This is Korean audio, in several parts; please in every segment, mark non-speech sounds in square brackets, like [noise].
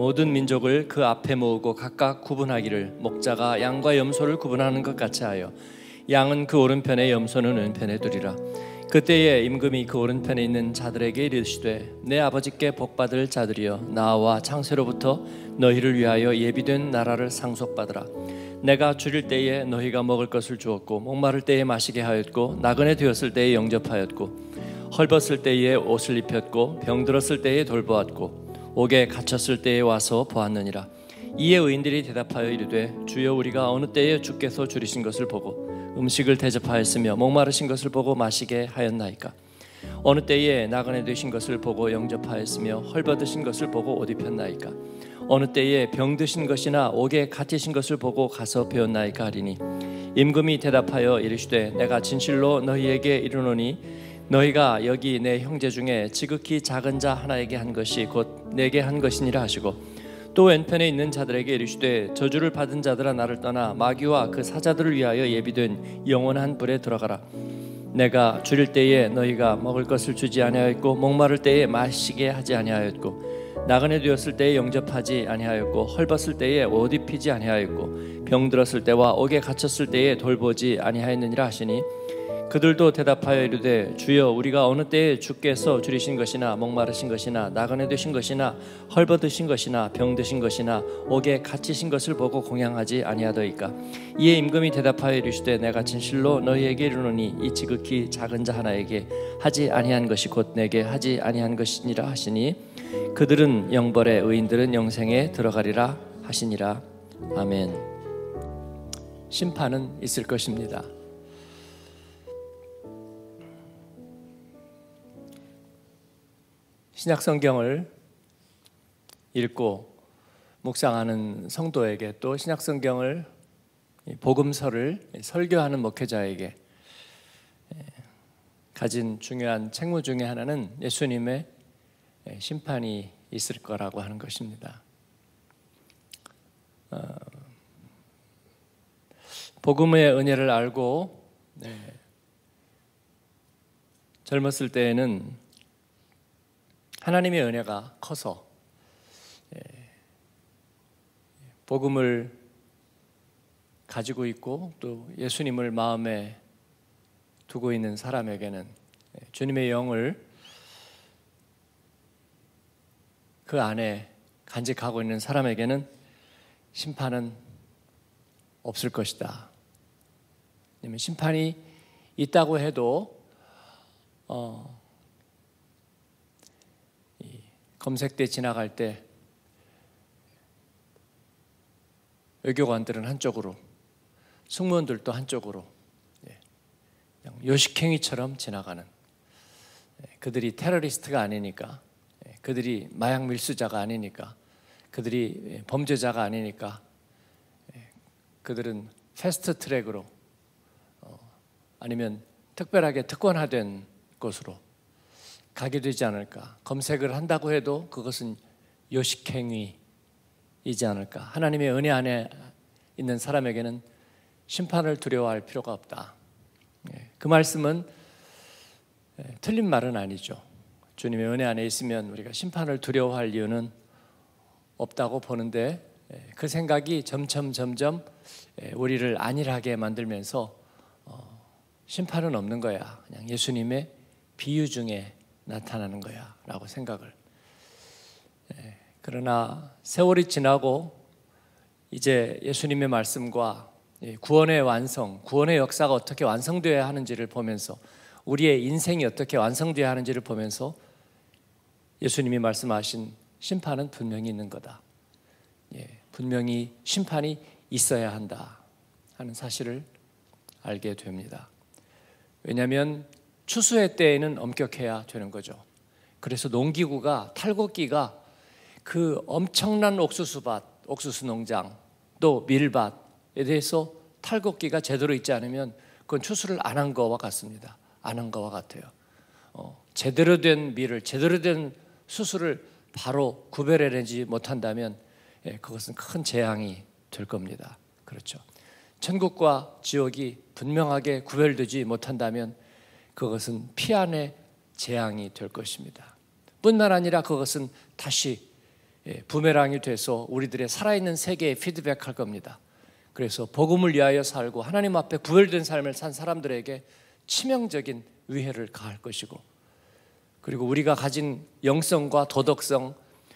모든 민족을 그 앞에 모으고 각각 구분하기를 목자가 양과 염소를 구분하는 것 같이 하여 양은 그 오른편에 염소는 왼편에 두리라. 그때에 임금이 그 오른편에 있는 자들에게 이르시되 내 아버지께 복받을 자들이여 나와 창세로부터 너희를 위하여 예비된 나라를 상속받으라. 내가 줄일 때에 너희가 먹을 것을 주었고 목마를 때에 마시게 하였고 나그네 되었을 때에 영접하였고 헐벗을 때에 옷을 입혔고 병들었을 때에 돌보았고 옥에 갇혔을 때에 와서 보았느니라. 이에 의인들이 대답하여 이르되 주여 우리가 어느 때에 주께서 줄이신 것을 보고 음식을 대접하였으며 목마르신 것을 보고 마시게 하였나이까? 어느 때에 나그네 되신 것을 보고 영접하였으며 헐벗으신 것을 보고 옷 입혔나이까? 어느 때에 병 드신 것이나 옥에 갇히신 것을 보고 가서 배웠나이까 하리니? 임금이 대답하여 이르시되 내가 진실로 너희에게 이르노니 너희가 여기 내 형제 중에 지극히 작은 자 하나에게 한 것이 곧 내게 한 것이니라 하시고 또 왼편에 있는 자들에게 이르시되 저주를 받은 자들아 나를 떠나 마귀와 그 사자들을 위하여 예비된 영원한 불에 들어가라. 내가 줄일 때에 너희가 먹을 것을 주지 아니하였고 목마를 때에 마시게 하지 아니하였고 나그네 되었을 때에 영접하지 아니하였고 헐벗을 때에 옷 입히지 아니하였고 병들었을 때와 옥에 갇혔을 때에 돌보지 아니하였느니라 하시니 그들도 대답하여 이르되 주여 우리가 어느 때에 주께서 줄이신 것이나 목마르신 것이나 나그네 되신 것이나 헐벗으신 것이나 병드신 것이나 옥에 갇히신 것을 보고 공양하지 아니하더이까? 이에 임금이 대답하여 이르시되 내가 진실로 너희에게 이르노니 이 지극히 작은 자 하나에게 하지 아니한 것이 곧 내게 하지 아니한 것이니라 하시니 그들은 영벌에 의인들은 영생에 들어가리라 하시니라. 아멘. 심판은 있을 것입니다. 신약 성경을 읽고 묵상하는 성도에게 또 신약 성경을 복음서를 설교하는 목회자에게 가진 중요한 책무 중에 하나는 예수님의 심판이 있을 거라고 하는 것입니다. 어, 복음의 은혜를 알고 네, 젊었을 때에는 하나님의 은혜가 커서 예, 복음을 가지고 있고 또 예수님을 마음에 두고 있는 사람에게는 예, 주님의 영을 그 안에 간직하고 있는 사람에게는 심판은 없을 것이다. 심판이 있다고 해도 어, 검색대 지나갈 때 외교관들은 한쪽으로 승무원들도 한쪽으로 예, 요식행위처럼 지나가는 예, 그들이 테러리스트가 아니니까 예, 그들이 마약 밀수자가 아니니까 그들이 범죄자가 아니니까 그들은 패스트 트랙으로 어, 아니면 특별하게 특권화된 곳으로 가게 되지 않을까. 검색을 한다고 해도 그것은 요식행위이지 않을까. 하나님의 은혜 안에 있는 사람에게는 심판을 두려워할 필요가 없다. 예, 그 말씀은 예, 틀린 말은 아니죠. 주님의 은혜 안에 있으면 우리가 심판을 두려워할 이유는 없다고 보는데 예, 그 생각이 점점 점점 우리를 안일하게 만들면서 어, 심판은 없는 거야. 그냥 예수님의 비유 중에 나타나는 거야 라고 생각을 예, 그러나 세월이 지나고 이제 예수님의 말씀과 구원의 완성, 구원의 역사가 어떻게 완성되어야 하는지를 보면서 우리의 인생이 어떻게 완성되어야 하는지를 보면서 예수님이 말씀하신 심판은 분명히 있는 거다. 예, 분명히 심판이 있어야 한다 하는 사실을 알게 됩니다. 왜냐하면 추수의 때에는 엄격해야 되는 거죠. 그래서 농기구가 탈곡기가 그 엄청난 옥수수밭, 옥수수 농장, 또 밀밭에 대해서 탈곡기가 제대로 있지 않으면 그건 추수를 안 한 거와 같습니다. 안 한 거와 같아요. 어, 제대로 된 밀을 제대로 된 수수를 바로 구별해내지 못한다면 예, 그것은 큰 재앙이 될 겁니다. 그렇죠. 천국과 지옥이 분명하게 구별되지 못한다면 그것은 피안의 재앙이 될 것입니다. 뿐만 아니라 그것은 다시 예, 부메랑이 돼서 우리들의 살아있는 세계에 피드백할 겁니다. 그래서 복음을 위하여 살고 하나님 앞에 구별된 삶을 산 사람들에게 치명적인 위해를 가할 것이고 그리고 우리가 가진 영성과 도덕성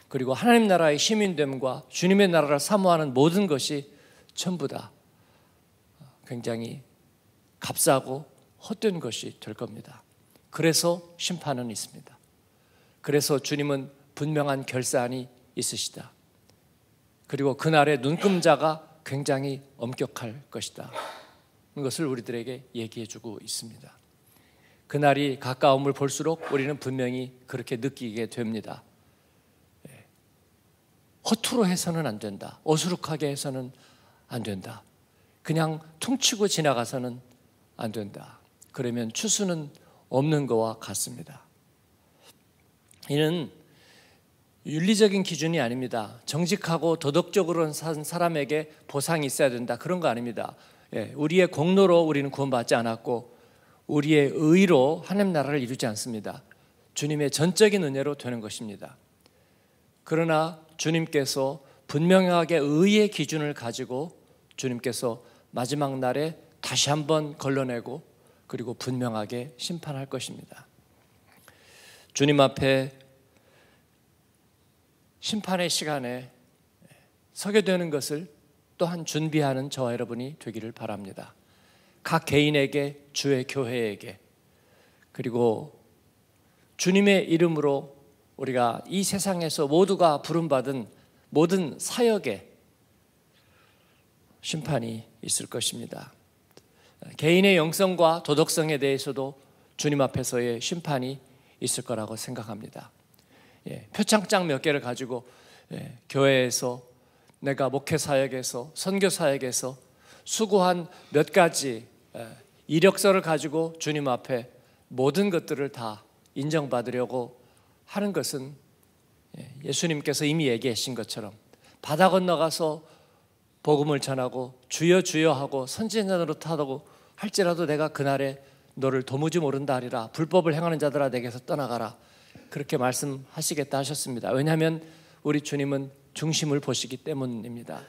그리고 하나님 나라의 시민됨과 주님의 나라를 사모하는 모든 것이 전부 다 굉장히 값싸고 헛된 것이 될 겁니다. 그래서 심판은 있습니다. 그래서 주님은 분명한 결산이 있으시다. 그리고 그날의 눈금자가 굉장히 엄격할 것이다. 이것을 우리들에게 얘기해 주고 있습니다. 그날이 가까움을 볼수록 우리는 분명히 그렇게 느끼게 됩니다. 예. 허투루 해서는 안 된다. 어수룩하게 해서는 안 된다. 그냥 퉁치고 지나가서는 안 된다. 그러면 추수는 없는 것과 같습니다. 이는 윤리적인 기준이 아닙니다. 정직하고 도덕적으로 산 사람에게 보상이 있어야 된다. 그런 거 아닙니다. 예, 우리의 공로로 우리는 구원받지 않았고 우리의 의로 하나님 나라를 이루지 않습니다. 주님의 전적인 은혜로 되는 것입니다. 그러나 주님께서 분명하게 의의 기준을 가지고 주님께서 마지막 날에 다시 한번 걸러내고 그리고 분명하게 심판할 것입니다. 주님 앞에 심판의 시간에 서게 되는 것을 또한 준비하는 저와 여러분이 되기를 바랍니다. 각 개인에게, 주의 교회에게, 그리고 주님의 이름으로 우리가 이 세상에서 모두가 부름받은 모든 사역에 심판이 있을 것입니다. 개인의 영성과 도덕성에 대해서도 주님 앞에서의 심판이 있을 거라고 생각합니다. 예, 표창장 몇 개를 가지고 예, 교회에서 내가 목회 사역에서 선교 사역에서 수고한 몇 가지 예, 이력서를 가지고 주님 앞에 모든 것들을 다 인정받으려고 하는 것은 예, 예수님께서 이미 얘기하신 것처럼 바다 건너가서 복음을 전하고 주여 주여 하고 선지자로 타고 할지라도 내가 그날에 너를 도무지 모른다 하리라 불법을 행하는 자들아 내게서 떠나가라 그렇게 말씀하시겠다 하셨습니다. 왜냐하면 우리 주님은 중심을 보시기 때문입니다.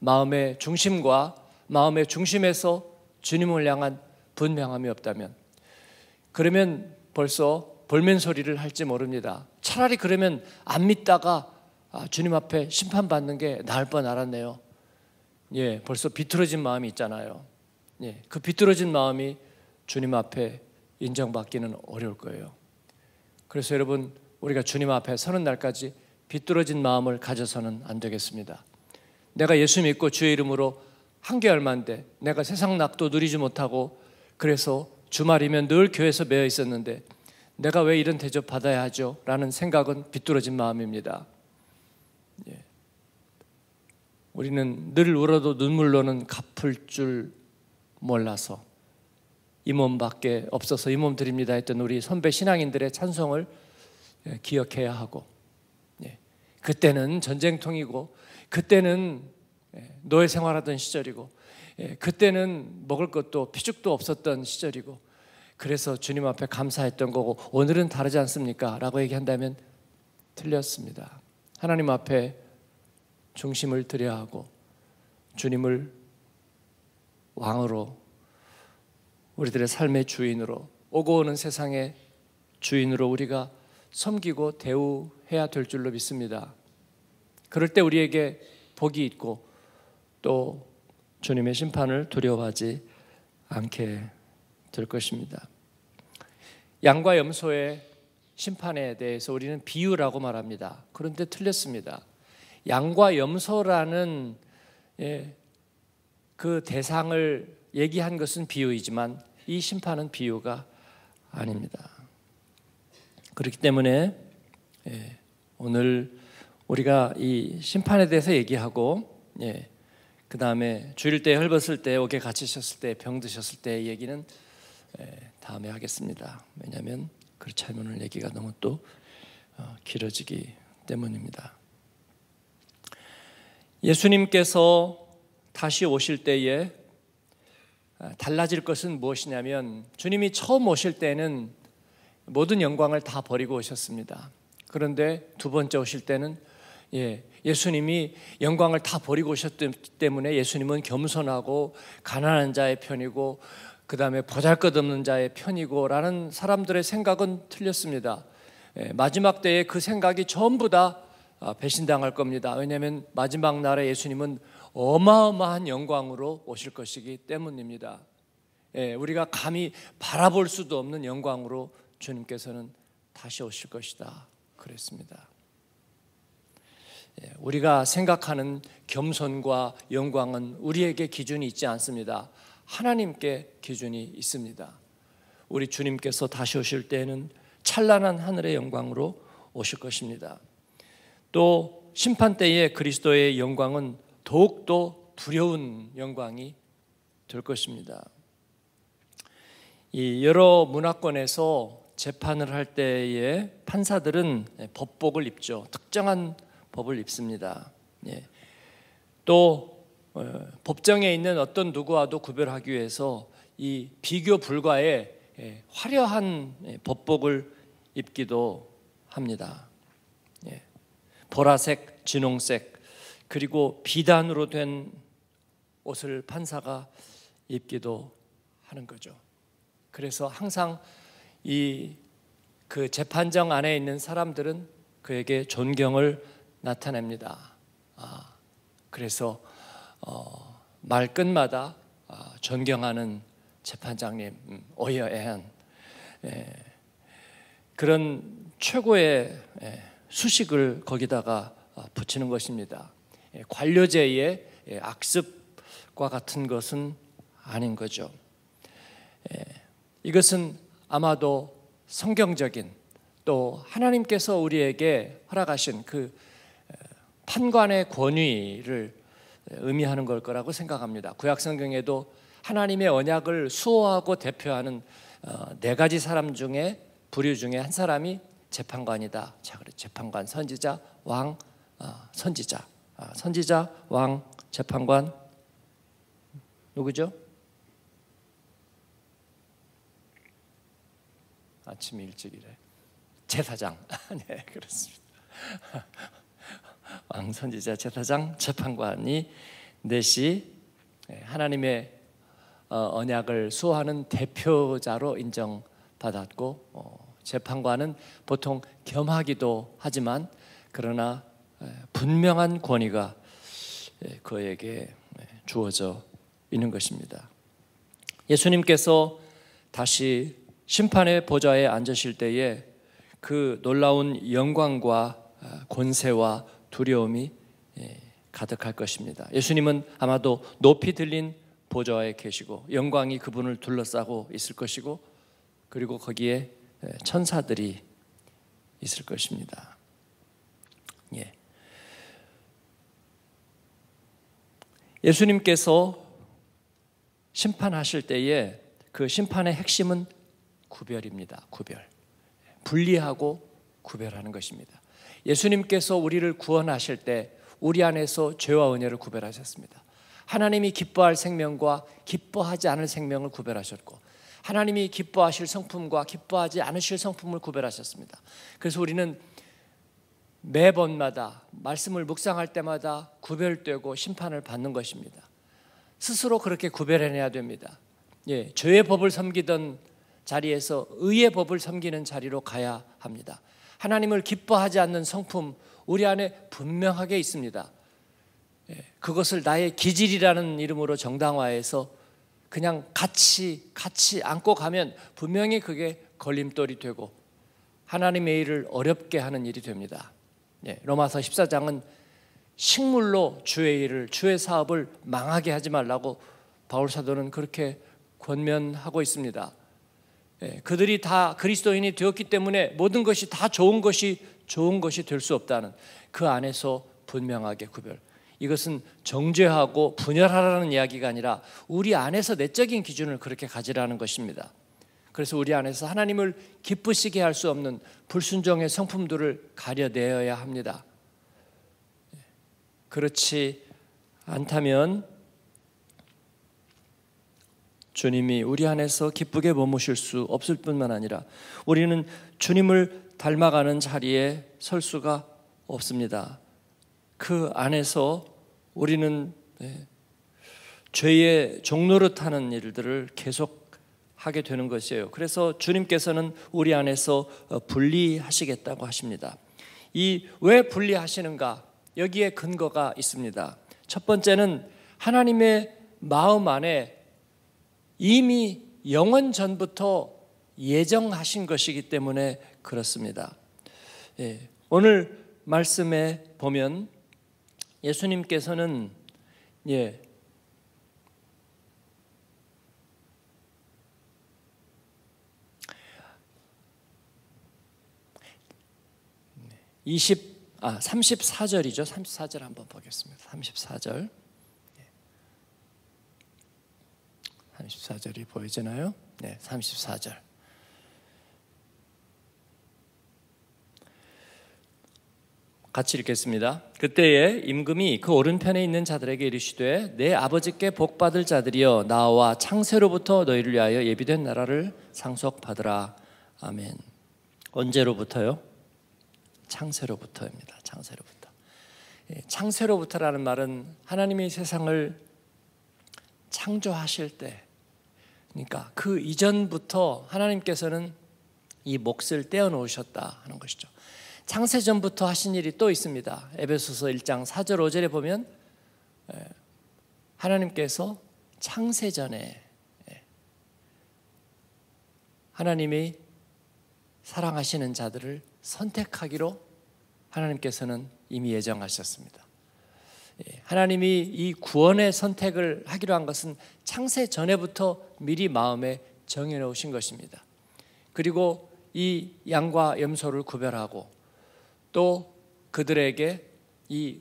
마음의 중심과 마음의 중심에서 주님을 향한 분명함이 없다면 그러면 벌써 볼멘 소리를 할지 모릅니다. 차라리 그러면 안 믿다가 아, 주님 앞에 심판받는 게 나을 뻔 알았네요. 예, 벌써 비틀어진 마음이 있잖아요. 예, 그 비틀어진 마음이 주님 앞에 인정받기는 어려울 거예요. 그래서 여러분 우리가 주님 앞에 서는 날까지 비뚤어진 마음을 가져서는 안 되겠습니다. 내가 예수 믿고 주의 이름으로 한 개월 만데 내가 세상 낙도 누리지 못하고 그래서 주말이면 늘 교회에서 매여 있었는데 내가 왜 이런 대접 받아야 하죠? 라는 생각은 비뚤어진 마음입니다. 예. 우리는 늘 울어도 눈물로는 갚을 줄 몰라서 이 몸밖에 없어서 이 몸 드립니다 했던 우리 선배 신앙인들의 찬송을 예, 기억해야 하고 예, 그때는 전쟁통이고 그때는 예, 노예 생활하던 시절이고 그때는 먹을 것도 피죽도 없었던 시절이고 그래서 주님 앞에 감사했던 거고 오늘은 다르지 않습니까? 라고 얘기한다면 틀렸습니다. 하나님 앞에 중심을 드려야 하고 주님을 왕으로 우리들의 삶의 주인으로 오고 오는 세상의 주인으로 우리가 섬기고 대우해야 될 줄로 믿습니다. 그럴 때 우리에게 복이 있고 또 주님의 심판을 두려워하지 않게 될 것입니다. 양과 염소의 심판에 대해서 우리는 비유라고 말합니다. 그런데 틀렸습니다. 양과 염소라는 예, 그 대상을 얘기한 것은 비유이지만 이 심판은 비유가 아닙니다. 그렇기 때문에 예, 오늘 우리가 이 심판에 대해서 얘기하고 예, 그 다음에 주일 때 헐벗을 때 옥에 갇히셨을 때 병 드셨을 때 얘기는 예, 다음에 하겠습니다. 왜냐하면 그렇지 않으면 오늘 얘기가 너무 또 어, 길어지기 때문입니다. 예수님께서 다시 오실 때에 아, 달라질 것은 무엇이냐면 주님이 처음 오실 때는 모든 영광을 다 버리고 오셨습니다. 그런데 두 번째 오실 때는 예, 예수님이 영광을 다 버리고 오셨기 때문에 예수님은 겸손하고 가난한 자의 편이고 그 다음에 보잘것없는 자의 편이고라는 사람들의 생각은 틀렸습니다. 예, 마지막 때에 그 생각이 전부 다 아, 배신당할 겁니다. 왜냐하면 마지막 날에 예수님은 어마어마한 영광으로 오실 것이기 때문입니다. 예, 우리가 감히 바라볼 수도 없는 영광으로 주님께서는 다시 오실 것이다. 그랬습니다. 예, 우리가 생각하는 겸손과 영광은 우리에게 기준이 있지 않습니다. 하나님께 기준이 있습니다. 우리 주님께서 다시 오실 때에는 찬란한 하늘의 영광으로 오실 것입니다. 또 심판 때의 그리스도의 영광은 더욱더 두려운 영광이 될 것입니다. 이 여러 문화권에서 재판을 할 때에 판사들은 법복을 입죠. 특정한 법을 입습니다. 예. 또 어, 법정에 있는 어떤 누구와도 구별하기 위해서 이 비교 불가의 예, 화려한 예, 법복을 입기도 합니다. 예. 보라색, 진홍색 그리고 비단으로 된 옷을 판사가 입기도 하는 거죠. 그래서 항상 이 그 재판정 안에 있는 사람들은 그에게 존경을 나타냅니다. 아, 그래서 어, 말 끝마다 어, 존경하는 재판장님 음, 오여애한 예, 그런 최고의 예, 수식을 거기다가 어, 붙이는 것입니다. 예, 관료제의 예, 악습과 같은 것은 아닌 거죠. 예, 이것은 아마도 성경적인 또 하나님께서 우리에게 허락하신 그 판관의 권위를 의미하는 걸 거라고 생각합니다. 구약 성경에도 하나님의 언약을 수호하고 대표하는 어, 네 가지 사람 중에 부류 중에 한 사람이 재판관이다. 자, 그래 재판관, 선지자, 왕, 어, 선지자, 어, 선지자, 왕, 재판관 누구죠? 아침 일찍이래. 제사장. [laughs] 네, 그렇습니다. 왕 선지자 제사장 재판관이 넷이 예, 하나님의 어, 언약을 수호하는 대표자로 인정받았고 어, 재판관은 보통 겸하기도 하지만 그러나 예, 분명한 권위가 예, 그에게 주어져 있는 것입니다. 예수님께서 다시 심판의 보좌에 앉으실 때에 그 놀라운 영광과 아, 권세와 두려움이 예, 가득할 것입니다. 예수님은 아마도 높이 들린 보좌에 계시고 영광이 그분을 둘러싸고 있을 것이고 그리고 거기에 예, 천사들이 있을 것입니다. 예. 예수님께서 심판하실 때에 그 심판의 핵심은 구별입니다. 구별. 분리하고 구별하는 것입니다. 예수님께서 우리를 구원하실 때 우리 안에서 죄와 은혜를 구별하셨습니다. 하나님이 기뻐할 생명과 기뻐하지 않을 생명을 구별하셨고 하나님이 기뻐하실 성품과 기뻐하지 않으실 성품을 구별하셨습니다. 그래서 우리는 매번마다 말씀을 묵상할 때마다 구별되고 심판을 받는 것입니다. 스스로 그렇게 구별해내야 됩니다. 예, 죄의 법을 섬기던 자리에서 의의 법을 섬기는 자리로 가야 합니다. 하나님을 기뻐하지 않는 성품 우리 안에 분명하게 있습니다. 예, 그것을 나의 기질이라는 이름으로 정당화해서 그냥 같이 같이 안고 가면 분명히 그게 걸림돌이 되고 하나님의 일을 어렵게 하는 일이 됩니다. 예, 로마서 14장은 식물로 주의 일을 주의 사업을 망하게 하지 말라고 바울 사도는 그렇게 권면하고 있습니다. 예, 그들이 다 그리스도인이 되었기 때문에 모든 것이 다 좋은 것이 좋은 것이 될 수 없다는 그 안에서 분명하게 구별. 이것은 정죄하고 분열하라는 이야기가 아니라 우리 안에서 내적인 기준을 그렇게 가지라는 것입니다. 그래서 우리 안에서 하나님을 기쁘시게 할 수 없는 불순종의 성품들을 가려내어야 합니다. 예, 그렇지 않다면 주님이 우리 안에서 기쁘게 머무실 수 없을 뿐만 아니라 우리는 주님을 닮아가는 자리에 설 수가 없습니다. 그 안에서 우리는 네, 죄의 종로를 타는 일들을 계속 하게 되는 것이에요. 그래서 주님께서는 우리 안에서 어, 분리하시겠다고 하십니다. 이 왜 분리하시는가? 여기에 근거가 있습니다. 첫 번째는 하나님의 마음 안에 이미 영원 전부터 예정하신 것이기 때문에 그렇습니다. 예, 오늘 말씀에 보면 예수님께서는 예, 20, 아, 34절이죠. 34절 한번 보겠습니다. 34절. 34절이 보이잖아요. 네, 34절. 같이 읽겠습니다. 그때에 임금이 그 오른편에 있는 자들에게 이르시되 내 아버지께 복 받을 자들이여 나와 창세로부터 너희를 위하여 예비된 나라를 상속받으라. 아멘. 언제로부터요? 창세로부터입니다. 창세로부터. 예, 창세로부터라는 말은 하나님이 세상을 창조하실 때, 그러니까 그 이전부터 하나님께서는 이 몫을 떼어 놓으셨다 하는 것이죠. 창세 전부터 하신 일이 또 있습니다. 에베소서 1장 4절 5절에 보면 예, 하나님께서 창세 전에 예, 하나님이 사랑하시는 자들을 선택하기로 하나님께서는 이미 예정하셨습니다. 예, 하나님이 이 구원의 선택을 하기로 한 것은 창세 전에부터 미리 마음에 정해 놓으신 것입니다. 그리고 이 양과 염소를 구별하고 또 그들에게 이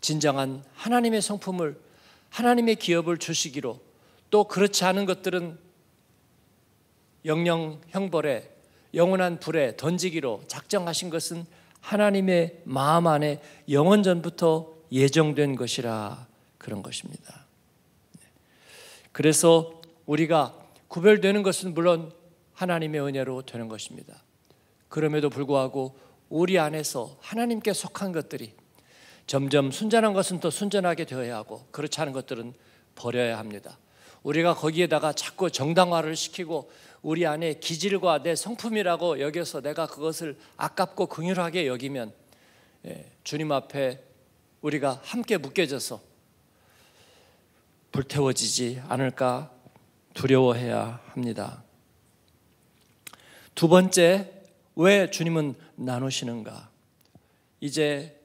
진정한 하나님의 성품을 하나님의 기업을 주시기로 또 그렇지 않은 것들은 영영 형벌에 영원한 불에 던지기로 작정하신 것은 하나님의 마음 안에 영원 전부터 예정된 것이라 그런 것입니다. 그래서 우리가 구별되는 것은 물론 하나님의 은혜로 되는 것입니다. 그럼에도 불구하고 우리 안에서 하나님께 속한 것들이 점점 순전한 것은 더 순전하게 되어야 하고 그렇지 않은 것들은 버려야 합니다. 우리가 거기에다가 자꾸 정당화를 시키고 우리 안에 기질과 내 성품이라고 여겨서 내가 그것을 아깝고 긍휼하게 여기면 예, 주님 앞에 우리가 함께 묶여져서 불태워지지 않을까 두려워해야 합니다. 두 번째, 왜 주님은 나누시는가? 이제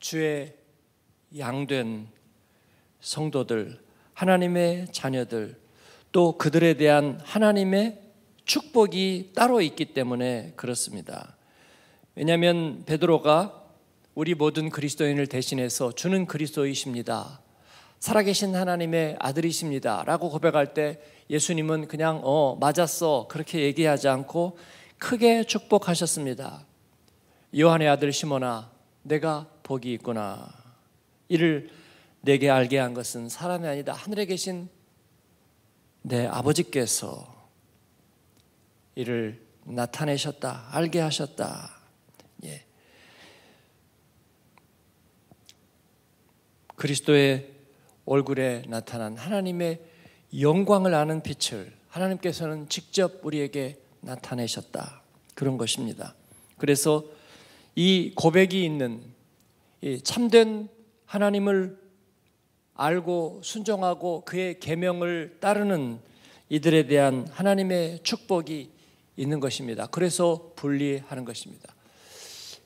주의 양된 성도들, 하나님의 자녀들, 또 그들에 대한 하나님의 축복이 따로 있기 때문에 그렇습니다. 왜냐하면 베드로가 우리 모든 그리스도인을 대신해서 주는 그리스도이십니다. 살아계신 하나님의 아들이십니다. 라고 고백할 때 예수님은 그냥 어 맞았어 그렇게 얘기하지 않고 크게 축복하셨습니다. 요한의 아들 시몬아 내가 복이 있구나. 이를 내게 알게 한 것은 사람이 아니다 하늘에 계신 내 아버지께서 이를 나타내셨다, 알게 하셨다. 예. 그리스도의 얼굴에 나타난 하나님의 영광을 아는 빛을 하나님께서는 직접 우리에게 나타내셨다. 그런 것입니다. 그래서 이 고백이 있는 이 참된 하나님을 알고 순종하고 그의 계명을 따르는 이들에 대한 하나님의 축복이 있는 것입니다. 그래서 분리하는 것입니다.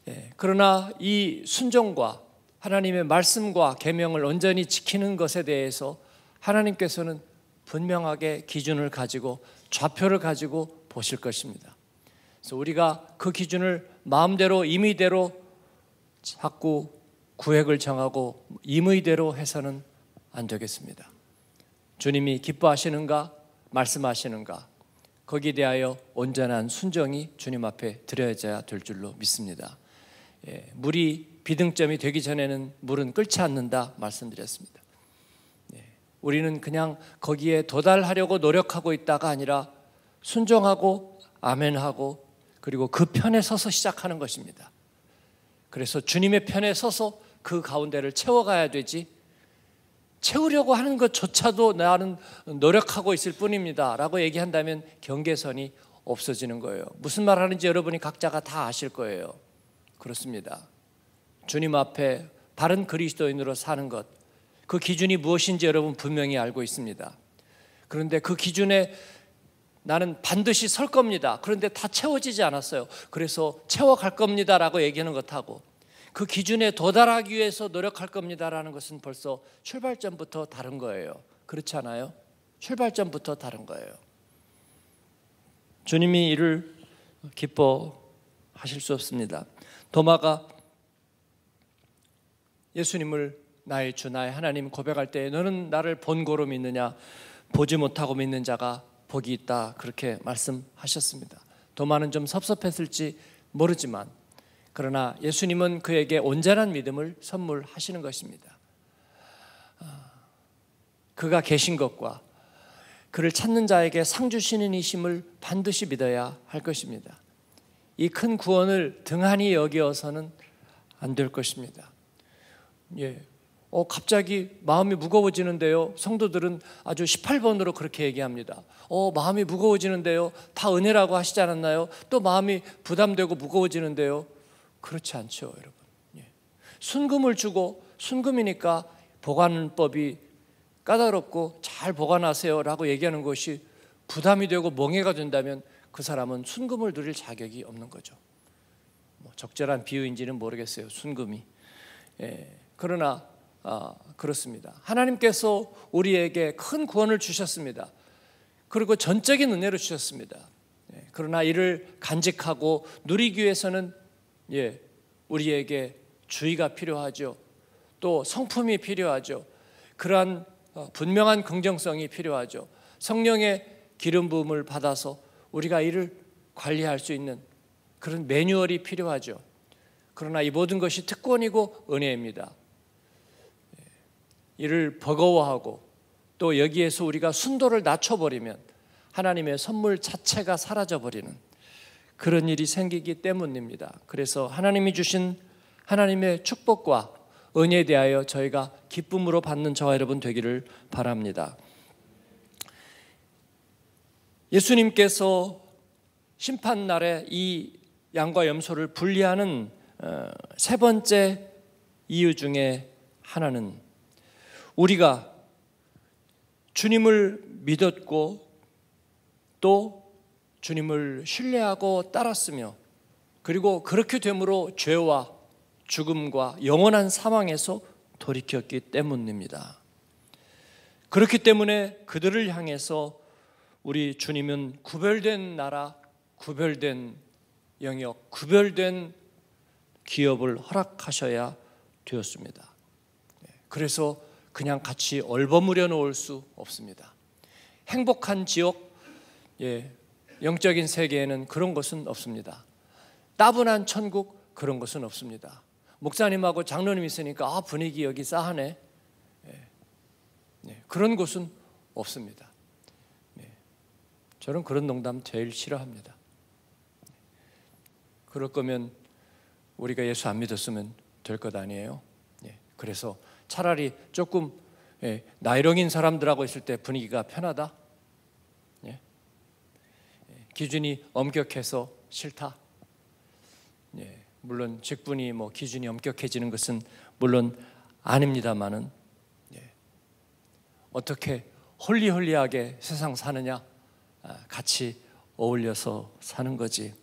예, 그러나 이 순종과 하나님의 말씀과 계명을 온전히 지키는 것에 대해서 하나님께서는 분명하게 기준을 가지고 좌표를 가지고 보실 것입니다. 그래서 우리가 그 기준을 마음대로 임의대로 자꾸 구획을 정하고 임의대로 해서는 안 되겠습니다. 주님이 기뻐하시는가 말씀하시는가 거기에 대하여 온전한 순정이 주님 앞에 드려져야 될 줄로 믿습니다. 예, 물이 비등점이 되기 전에는 물은 끓지 않는다 말씀드렸습니다. 예, 우리는 그냥 거기에 도달하려고 노력하고 있다가 아니라 순종하고 아멘하고 그리고 그 편에 서서 시작하는 것입니다. 그래서 주님의 편에 서서 그 가운데를 채워가야 되지. 채우려고 하는 것조차도 나는 노력하고 있을 뿐입니다. 라고 얘기한다면 경계선이 없어지는 거예요. 무슨 말 하는지 여러분이 각자가 다 아실 거예요. 그렇습니다. 주님 앞에 바른 그리스도인으로 사는 것, 그 기준이 무엇인지 여러분 분명히 알고 있습니다. 그런데 그 기준에 나는 반드시 설 겁니다. 그런데 다 채워지지 않았어요. 그래서 채워갈 겁니다라고 얘기하는 것하고 그 기준에 도달하기 위해서 노력할 겁니다라는 것은 벌써 출발점부터 다른 거예요. 그렇지 않아요? 출발점부터 다른 거예요. 주님이 이를 기뻐하실 수 없습니다. 도마가 예수님을 나의 주 나의 하나님 고백할 때 너는 나를 본고로 믿느냐 보지 못하고 믿는 자가 복이 있다 그렇게 말씀하셨습니다. 도마는 좀 섭섭했을지 모르지만 그러나 예수님은 그에게 온전한 믿음을 선물하시는 것입니다. 아, 그가 계신 것과 그를 찾는 자에게 상 주시는 이심을 반드시 믿어야 할 것입니다. 이 큰 구원을 등한히 여기어서는 안 될 것입니다. 예. 어, 갑자기 마음이 무거워지는데요. 성도들은 아주 18번으로 그렇게 얘기합니다. 어, 마음이 무거워지는데요. 다 은혜라고 하시지 않았나요? 또 마음이 부담되고 무거워지는데요. 그렇지 않죠, 여러분. 예. 순금을 주고 순금이니까 보관법이 까다롭고 잘 보관하세요라고 얘기하는 것이 부담이 되고 멍해가 된다면 그 사람은 순금을 누릴 자격이 없는 거죠. 뭐 적절한 비유인지는 모르겠어요. 순금이. 예. 그러나 아, 그렇습니다. 하나님께서 우리에게 큰 구원을 주셨습니다. 그리고 전적인 은혜를 주셨습니다. 예. 그러나 이를 간직하고 누리기 위해서는 예, 우리에게 주의가 필요하죠. 또 성품이 필요하죠. 그러한 어, 분명한 긍정성이 필요하죠. 성령의 기름 부음을 받아서 우리가 이를 관리할 수 있는 그런 매뉴얼이 필요하죠. 그러나 이 모든 것이 특권이고 은혜입니다. 예, 이를 버거워하고 또 여기에서 우리가 순도를 낮춰버리면 하나님의 선물 자체가 사라져버리는 그런 일이 생기기 때문입니다. 그래서 하나님이 주신 하나님의 축복과 은혜에 대하여 저희가 기쁨으로 받는 저와 여러분 되기를 바랍니다. 예수님께서 심판 날에 이 양과 염소를 분리하는 어, 세 번째 이유 중에 하나는 우리가 주님을 믿었고 또 주님을 신뢰하고 따랐으며 그리고 그렇게 되므로 죄와 죽음과 영원한 사망에서 돌이켰기 때문입니다. 그렇기 때문에 그들을 향해서 우리 주님은 구별된 나라, 구별된 영역, 구별된 기업을 허락하셔야 되었습니다. 그래서 그냥 같이 얼버무려 놓을 수 없습니다. 행복한 지옥, 예, 영적인 세계에는 그런 것은 없습니다. 따분한 천국 그런 것은 없습니다. 목사님하고 장로님 있으니까 아 분위기 여기 싸하네. 네. 네. 그런 곳은 없습니다. 네. 저는 그런 농담 제일 싫어합니다. 그럴 거면 우리가 예수 안 믿었으면 될 것 아니에요. 네. 그래서 차라리 조금 예, 나이롱인 사람들하고 있을 때 분위기가 편하다. 기준이 엄격해서 싫다. 예. 물론 직분이 뭐 기준이 엄격해지는 것은 물론 아닙니다만은 예. 어떻게 홀리홀리하게 세상 사느냐 아, 같이 어울려서 사는 거지.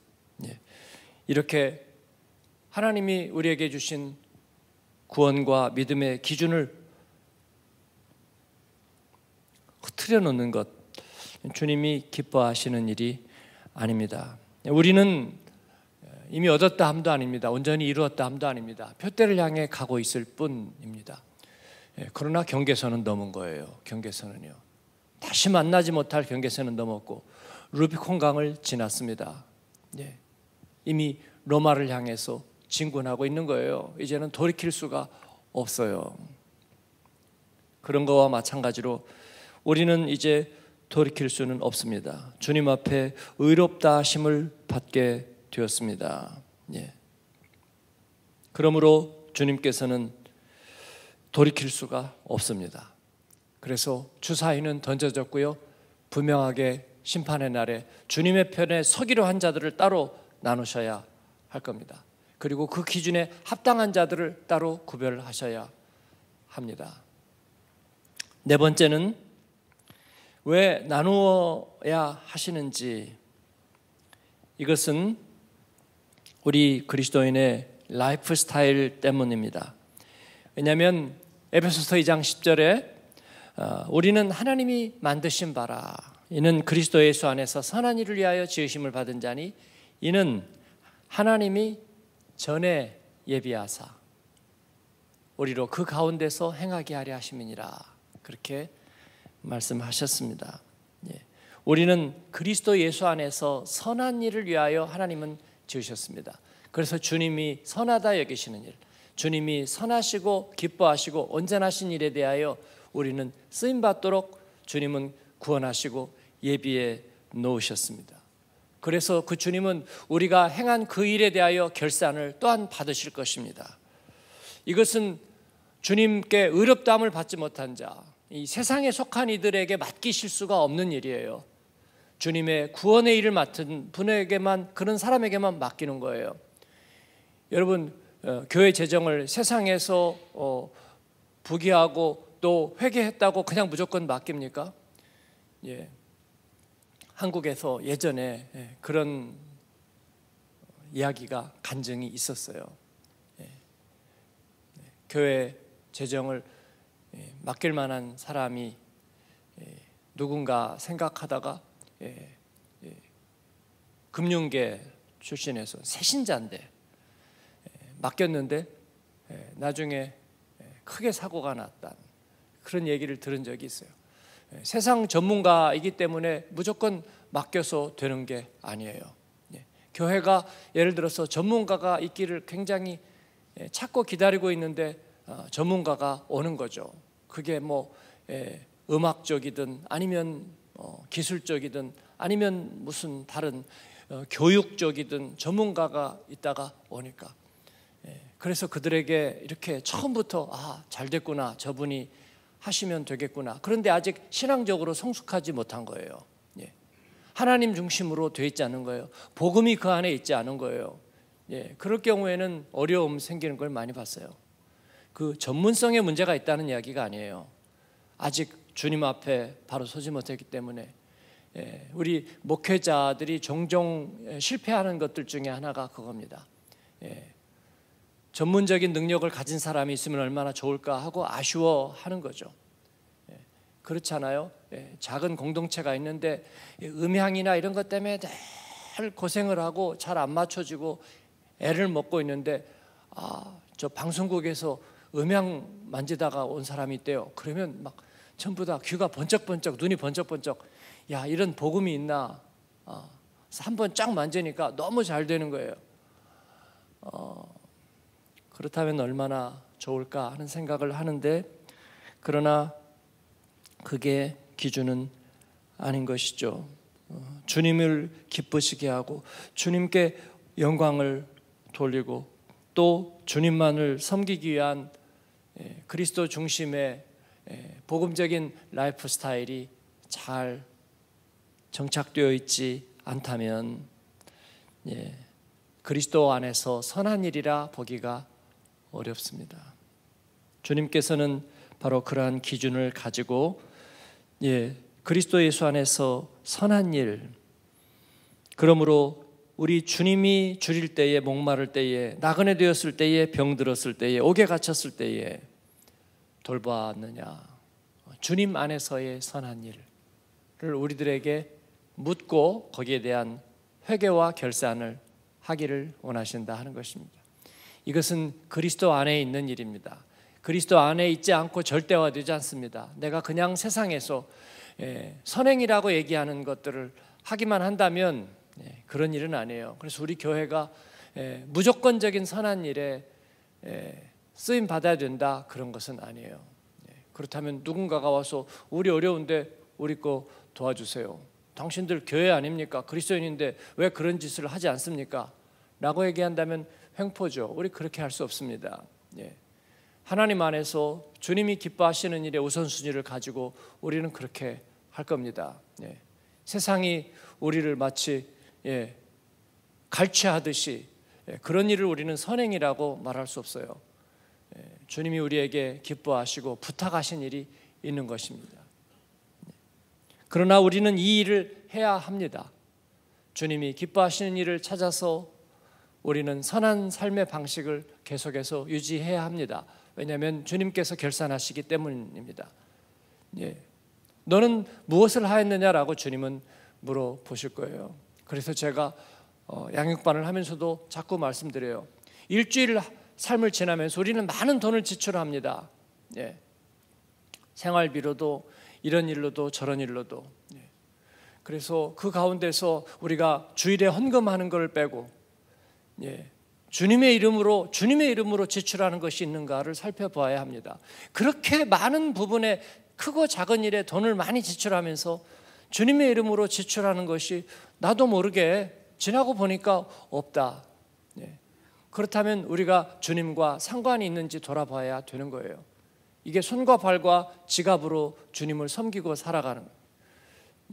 예. 이렇게 하나님이 우리에게 주신 구원과 믿음의 기준을 흐트려 놓는 것 주님이 기뻐하시는 일이 아닙니다. 우리는 이미 얻었다 함도 아닙니다. 온전히 이루었다 함도 아닙니다. 표대를 향해 가고 있을 뿐입니다. 예, 그러나 경계선은 넘은 거예요. 경계선은요. 다시 만나지 못할 경계선은 넘었고 루비콘 강을 지났습니다. 예, 이미 로마를 향해서 진군하고 있는 거예요. 이제는 돌이킬 수가 없어요. 그런 거와 마찬가지로 우리는 이제 돌이킬 수는 없습니다. 주님 앞에 의롭다 하심을 받게 되었습니다. 예. 그러므로 주님께서는 돌이킬 수가 없습니다. 그래서 주사위는 던져졌고요. 분명하게 심판의 날에 주님의 편에 서기로 한 자들을 따로 나누셔야 할 겁니다. 그리고 그 기준에 합당한 자들을 따로 구별하셔야 합니다. 네 번째는 왜 나누어야 하시는지. 이것은 우리 그리스도인의 라이프 스타일 때문입니다. 왜냐하면 에베소서 2장 10절에 어, 우리는 하나님이 만드신 바라. 이는 그리스도 예수 안에서 선한 일을 위하여 지으심을 받은 자니 이는 하나님이 전에 예비하사 우리로 그 가운데서 행하게 하려 하심이니라. 그렇게 말씀하셨습니다. 예. 우리는 그리스도 예수 안에서 선한 일을 위하여 하나님은 지으셨습니다. 그래서 주님이 선하다 여기시는 일, 주님이 선하시고 기뻐하시고 온전하신 일에 대하여 우리는 쓰임 받도록 주님은 구원하시고 예비해 놓으셨습니다. 그래서 그 주님은 우리가 행한 그 일에 대하여 결산을 또한 받으실 것입니다. 이것은 주님께 의롭다함을 받지 못한 자, 이 세상에 속한 이들에게 맡기실 수가 없는 일이에요. 주님의 구원의 일을 맡은 분에게만 그런 사람에게만 맡기는 거예요. 여러분 어, 교회 재정을 세상에서 어, 부기하고 또 회개했다고 그냥 무조건 맡깁니까? 예. 한국에서 예전에 예, 그런 이야기가 간증이 있었어요. 예. 예. 교회 재정을 예, 맡길 만한 사람이 예, 누군가 생각하다가 예, 금융계 출신에서 새신자인데 맡겼는데 나중에 크게 사고가 났다 그런 얘기를 들은 적이 있어요. 세상 전문가이기 때문에 무조건 맡겨서 되는 게 아니에요. 교회가 예를 들어서 전문가가 있기를 굉장히 찾고 기다리고 있는데 어, 전문가가 오는 거죠. 그게 뭐 예, 음악적이든 아니면 어, 기술적이든 아니면 무슨 다른 어, 교육적이든 전문가가 있다가 오니까 예, 그래서 그들에게 이렇게 처음부터 아 잘 됐구나 저분이 하시면 되겠구나 그런데 아직 신앙적으로 성숙하지 못한 거예요. 예. 하나님 중심으로 돼 있지 않은 거예요. 복음이 그 안에 있지 않은 거예요. 예, 그럴 경우에는 어려움 생기는 걸 많이 봤어요. 그 전문성의 문제가 있다는 이야기가 아니에요. 아직 주님 앞에 바로 서지 못했기 때문에 예, 우리 목회자들이 종종 실패하는 것들 중에 하나가 그겁니다. 예, 전문적인 능력을 가진 사람이 있으면 얼마나 좋을까 하고 아쉬워하는 거죠. 예, 그렇잖아요. 작은 공동체가 있는데 음향이나 이런 것 때문에 늘 고생을 하고 잘 안 맞춰지고 애를 먹고 있는데 아, 저 방송국에서 음향 만지다가 온 사람이 있대요. 그러면 막 전부 다 귀가 번쩍번쩍 눈이 번쩍번쩍 야 이런 복음이 있나 어, 한번 쫙 만지니까 너무 잘 되는 거예요. 어, 그렇다면 얼마나 좋을까 하는 생각을 하는데 그러나 그게 기준은 아닌 것이죠. 어, 주님을 기쁘시게 하고 주님께 영광을 돌리고 또 주님만을 섬기기 위한 예, 그리스도 중심의 예, 복음적인 라이프 스타일이 잘 정착되어 있지 않다면 예, 그리스도 안에서 선한 일이라 보기가 어렵습니다. 주님께서는 바로 그러한 기준을 가지고 예, 그리스도 예수 안에서 선한 일 그러므로 우리 주님이 줄일 때에 목마를 때에 나그네 되었을 때에 병들었을 때에 옥에 갇혔을 때에 돌보았느냐? 주님 안에서의 선한 일을 우리들에게 묻고 거기에 대한 회개와 결산을 하기를 원하신다 하는 것입니다. 이것은 그리스도 안에 있는 일입니다. 그리스도 안에 있지 않고 절대화되지 않습니다. 내가 그냥 세상에서 예, 선행이라고 얘기하는 것들을 하기만 한다면 예, 그런 일은 아니에요. 그래서 우리 교회가 예, 무조건적인 선한 일에 쓰임 받아야 된다 그런 것은 아니에요. 예, 그렇다면 누군가가 와서 우리 어려운데 우리 거 도와주세요. 당신들 교회 아닙니까? 그리스도인인데 왜 그런 짓을 하지 않습니까? 라고 얘기한다면 횡포죠. 우리 그렇게 할 수 없습니다. 예. 하나님 안에서 주님이 기뻐하시는 일에 우선순위를 가지고 우리는 그렇게 할 겁니다. 예. 세상이 우리를 마치 예, 갈취하듯이 예, 그런 일을 우리는 선행이라고 말할 수 없어요. 예, 주님이 우리에게 기뻐하시고 부탁하신 일이 있는 것입니다. 그러나 우리는 이 일을 해야 합니다. 주님이 기뻐하시는 일을 찾아서 우리는 선한 삶의 방식을 계속해서 유지해야 합니다. 왜냐하면 주님께서 결산하시기 때문입니다. 예. 너는 무엇을 하였느냐라고 주님은 물어보실 거예요. 그래서 제가 어, 양육반을 하면서도 자꾸 말씀드려요. 일주일 삶을 지나면서 우리는 많은 돈을 지출합니다. 예. 생활비로도 이런 일로도 저런 일로도. 예. 그래서 그 가운데서 우리가 주일에 헌금하는 걸 빼고 예. 주님의 이름으로 주님의 이름으로 지출하는 것이 있는가를 살펴봐야 합니다. 그렇게 많은 부분에 크고 작은 일에 돈을 많이 지출하면서 주님의 이름으로 지출하는 것이 나도 모르게 지나고 보니까 없다. 예. 그렇다면 우리가 주님과 상관이 있는지 돌아봐야 되는 거예요. 이게 손과 발과 지갑으로 주님을 섬기고 살아가는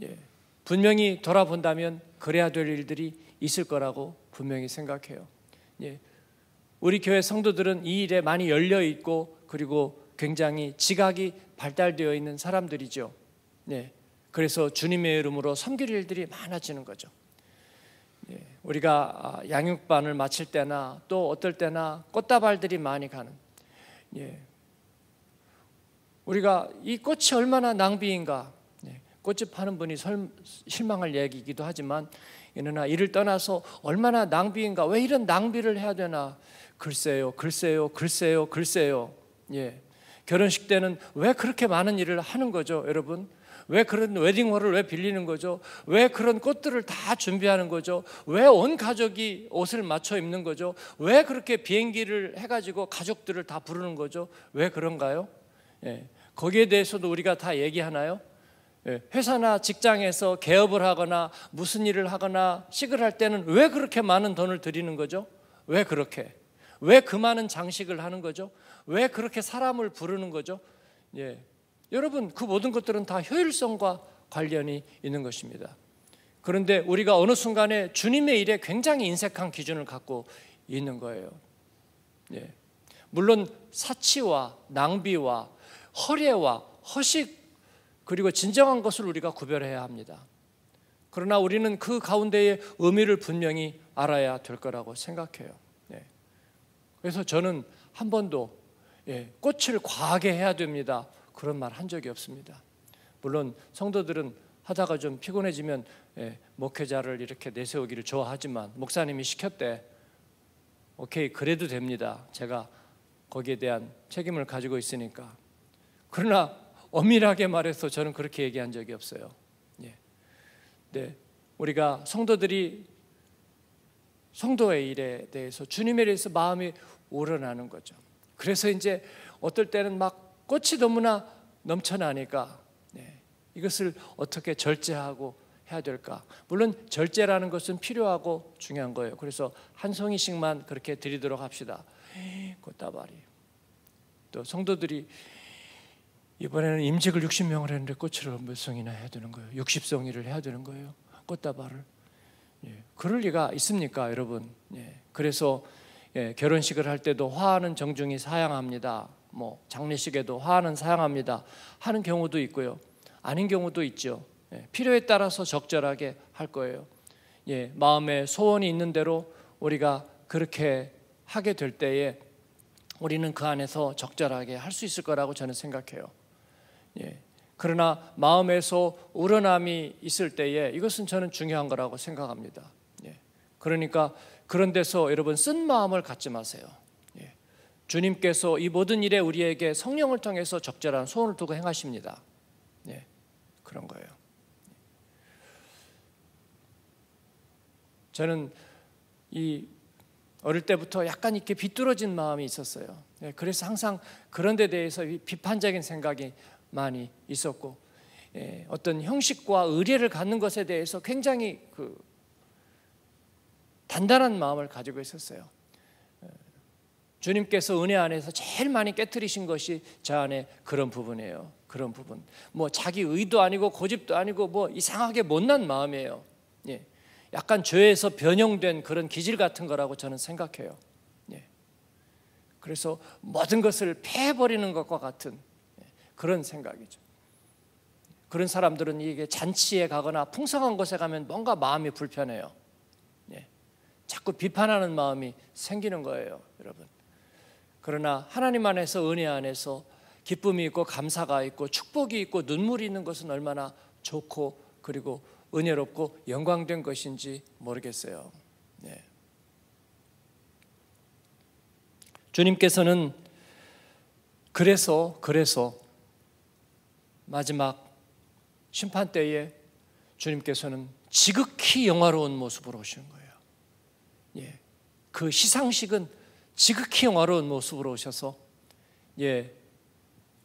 예. 분명히 돌아본다면 그래야 될 일들이 있을 거라고 분명히 생각해요. 예. 우리 교회 성도들은 이 일에 많이 열려 있고 그리고 굉장히 지각이 발달되어 있는 사람들이죠. 네. 그래서 주님의 이름으로 섬길 일들이 많아지는 거죠. 예, 우리가 아, 양육반을 마칠 때나 또 어떨 때나 꽃다발들이 많이 가는 예, 우리가 이 꽃이 얼마나 낭비인가 예, 꽃집 파는 분이 설, 실망할 얘기이기도 하지만 그러나 이를 떠나서 얼마나 낭비인가 왜 이런 낭비를 해야 되나? 글쎄요 글쎄요 글쎄요 글쎄요. 예. 결혼식 때는 왜 그렇게 많은 일을 하는 거죠 여러분 왜 그런 웨딩홀을 왜 빌리는 거죠? 왜 그런 꽃들을 다 준비하는 거죠? 왜 온 가족이 옷을 맞춰 입는 거죠? 왜 그렇게 비행기를 해가지고 가족들을 다 부르는 거죠? 왜 그런가요? 예, 거기에 대해서도 우리가 다 얘기하나요? 예, 회사나 직장에서 개업을 하거나 무슨 일을 하거나 식을 할 때는 왜 그렇게 많은 돈을 들이는 거죠? 왜 그렇게? 왜 그 많은 장식을 하는 거죠? 왜 그렇게 사람을 부르는 거죠? 예, 여러분 그 모든 것들은 다 효율성과 관련이 있는 것입니다. 그런데 우리가 어느 순간에 주님의 일에 굉장히 인색한 기준을 갖고 있는 거예요. 예. 물론 사치와 낭비와 허례와 허식 그리고 진정한 것을 우리가 구별해야 합니다. 그러나 우리는 그 가운데의 의미를 분명히 알아야 될 거라고 생각해요. 예. 그래서 저는 한 번도 예, 꽃을 과하게 해야 됩니다. 그런 말 한 적이 없습니다. 물론 성도들은 하다가 좀 피곤해지면 예, 목회자를 이렇게 내세우기를 좋아하지만 목사님이 시켰대. 오케이 그래도 됩니다. 제가 거기에 대한 책임을 가지고 있으니까. 그러나 엄밀하게 말해서 저는 그렇게 얘기한 적이 없어요. 예. 네, 우리가 성도들이 성도의 일에 대해서 주님에 대해서 마음이 우러나는 거죠. 그래서 이제 어떨 때는 막 꽃이 너무나 넘쳐나니까 네, 이것을 어떻게 절제하고 해야 될까? 물론 절제라는 것은 필요하고 중요한 거예요. 그래서 한 송이씩만 그렇게 드리도록 합시다. 꽃다발이 또 성도들이 이번에는 임직을 60명을 했는데 꽃을 몇 송이나 해야 되는 거예요? 60송이를 해야 되는 거예요. 꽃다발을 예, 그럴 리가 있습니까, 여러분? 예, 그래서 예, 결혼식을 할 때도 화하는 정중히 사양합니다. 뭐 장례식에도 화는 사용합니다 하는 경우도 있고요. 아닌 경우도 있죠. 예, 필요에 따라서 적절하게 할 거예요. 예, 마음에 소원이 있는 대로 우리가 그렇게 하게 될 때에 우리는 그 안에서 적절하게 할 수 있을 거라고 저는 생각해요. 예, 그러나 마음에서 우러남이 있을 때에 이것은 저는 중요한 거라고 생각합니다. 예, 그러니까 그런 데서 여러분 쓴 마음을 갖지 마세요. 주님께서 이 모든 일에 우리에게 성령을 통해서 적절한 소원을 두고 행하십니다. 네, 그런 거예요. 저는 이 어릴 때부터 약간 이렇게 비뚤어진 마음이 있었어요. 네, 그래서 항상 그런 데 대해서 비판적인 생각이 많이 있었고 예, 어떤 형식과 의례를 갖는 것에 대해서 굉장히 그 단단한 마음을 가지고 있었어요. 주님께서 은혜 안에서 제일 많이 깨뜨리신 것이 저 안에 그런 부분이에요. 그런 부분. 뭐 자기 의도 아니고 고집도 아니고 뭐 이상하게 못난 마음이에요. 예. 약간 죄에서 변형된 그런 기질 같은 거라고 저는 생각해요. 예. 그래서 모든 것을 패버리는 것과 같은 예. 그런 생각이죠. 그런 사람들은 이게 잔치에 가거나 풍성한 곳에 가면 뭔가 마음이 불편해요. 예. 자꾸 비판하는 마음이 생기는 거예요, 여러분. 그러나 하나님 안에서 은혜 안에서 기쁨이 있고 감사가 있고 축복이 있고 눈물이 있는 것은 얼마나 좋고 그리고 은혜롭고 영광된 것인지 모르겠어요. 네. 주님께서는 그래서 그래서 마지막 심판 때에 주님께서는 지극히 영화로운 모습으로 오시는 거예요. 예. 그 시상식은 지극히 영화로운 모습으로 오셔서 예,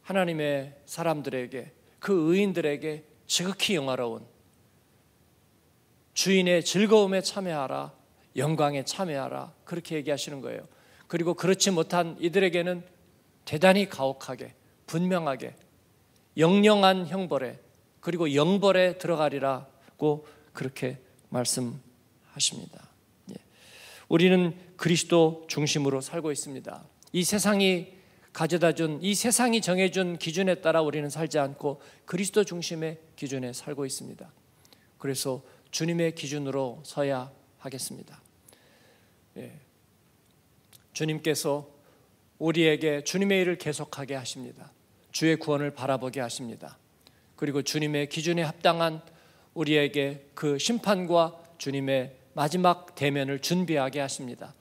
하나님의 사람들에게 그 의인들에게 지극히 영화로운 주인의 즐거움에 참여하라 영광에 참여하라 그렇게 얘기하시는 거예요. 그리고 그렇지 못한 이들에게는 대단히 가혹하게 분명하게 영영한 형벌에 그리고 영벌에 들어가리라고 그렇게 말씀하십니다. 예. 우리는 그리스도 중심으로 살고 있습니다. 이 세상이 가져다 준 이 세상이 정해준 기준에 따라 우리는 살지 않고 그리스도 중심의 기준에 살고 있습니다. 그래서 주님의 기준으로 서야 하겠습니다. 예. 주님께서 우리에게 주님의 일을 계속하게 하십니다. 주의 구원을 바라보게 하십니다. 그리고 주님의 기준에 합당한 우리에게 그 심판과 주님의 마지막 대면을 준비하게 하십니다.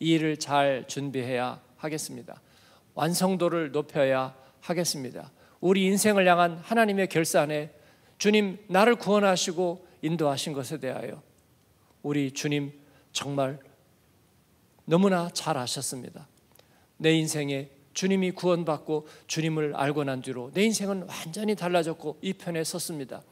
이 일을 잘 준비해야 하겠습니다. 완성도를 높여야 하겠습니다. 우리 인생을 향한 하나님의 결산에 주님 나를 구원하시고 인도하신 것에 대하여 우리 주님 정말 너무나 잘 아셨습니다. 내 인생에 주님이 구원받고 주님을 알고 난 뒤로 내 인생은 완전히 달라졌고 이 편에 섰습니다.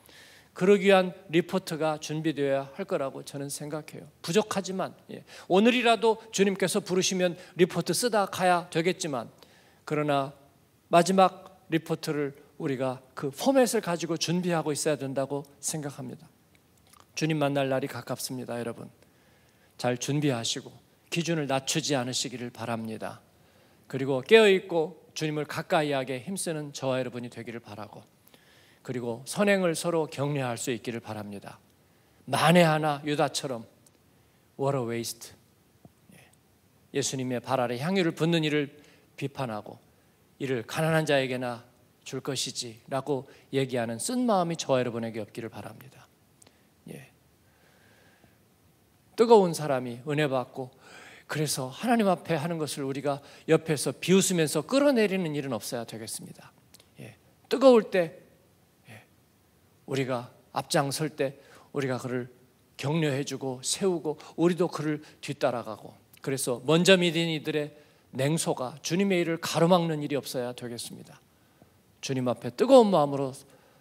그러기 위한 리포트가 준비되어야 할 거라고 저는 생각해요. 부족하지만 예. 오늘이라도 주님께서 부르시면 리포트 쓰다 가야 되겠지만 그러나 마지막 리포트를 우리가 그 포맷을 가지고 준비하고 있어야 된다고 생각합니다. 주님 만날 날이 가깝습니다, 여러분. 잘 준비하시고 기준을 낮추지 않으시기를 바랍니다. 그리고 깨어 있고 주님을 가까이 하게 힘쓰는 저와 여러분이 되기를 바라고 그리고 선행을 서로 격려할 수 있기를 바랍니다. 만에 하나 유다처럼 what a waste. 예. 예수님의 발 아래 향유를 붓는 일을 비판하고 이를 가난한 자에게나 줄 것이지라고 얘기하는 쓴 마음이 저와 여러분에게 없기를 바랍니다. 예. 뜨거운 사람이 은혜 받고 그래서 하나님 앞에 하는 것을 우리가 옆에서 비웃으면서 끌어내리는 일은 없어야 되겠습니다. 예. 뜨거울 때 예. 우리가 앞장설 때 우리가 그를 격려해주고 세우고 우리도 그를 뒤따라가고 그래서 먼저 믿은 이들의 냉소가 주님의 일을 가로막는 일이 없어야 되겠습니다. 주님 앞에 뜨거운 마음으로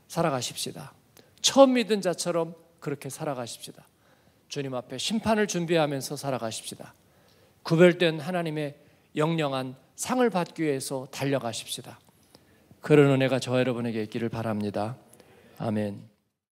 살아가십시다. 처음 믿은 자처럼 그렇게 살아가십시다. 주님 앞에 심판을 준비하면서 살아가십시다. 구별된 하나님의 영영한 상을 받기 위해서 달려가십시다. 그런 은혜가 저 여러분에게 있기를 바랍니다. 아멘.